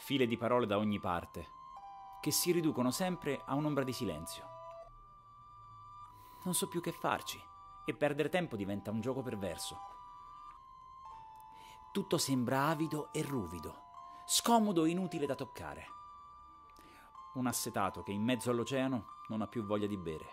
file di parole da ogni parte, che si riducono sempre a un'ombra di silenzio. Non so più che farci e perdere tempo diventa un gioco perverso. Tutto sembra avido e ruvido, scomodo e inutile da toccare. Un assetato che in mezzo all'oceano non ha più voglia di bere.